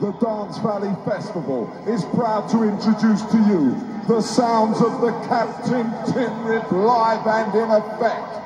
the Dance Valley Festival is proud to introduce to you the sounds of the Captain Tinrib live and in effect.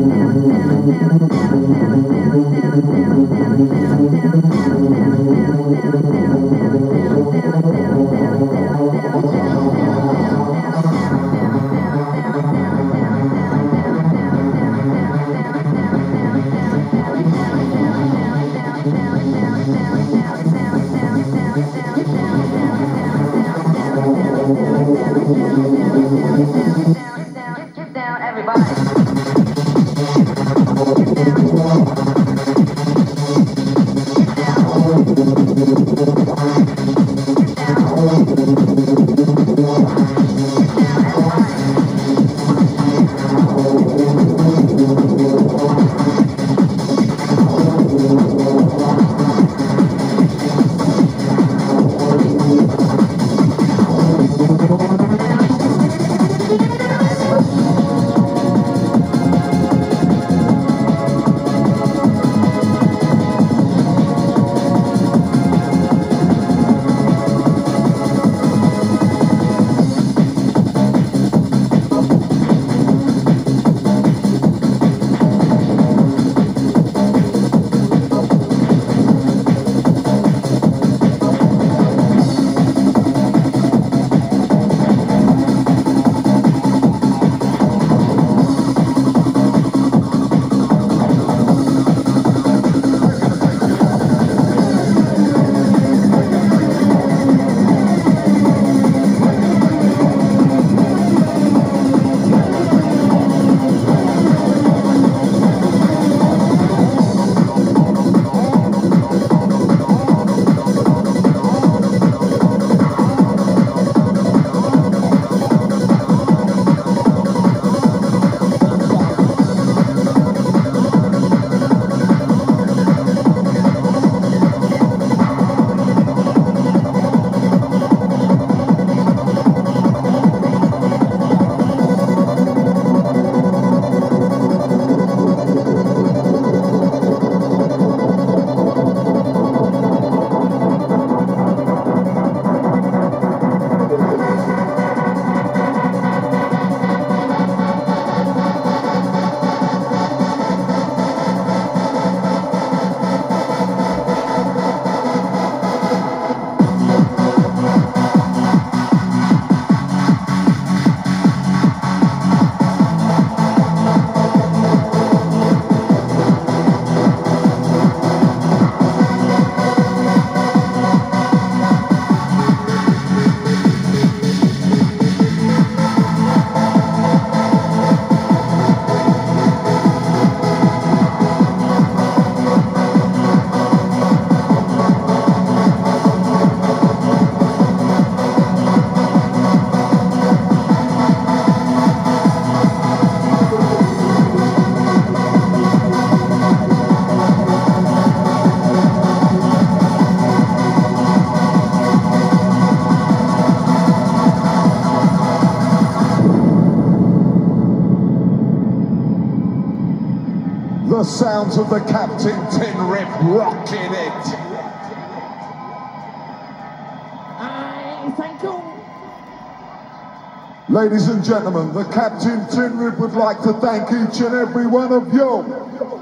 Thank you. The sounds of the Captain Tin Rip rocking it. I thank you. Ladies and gentlemen, the Captain Tinrib would like to thank each and every one of you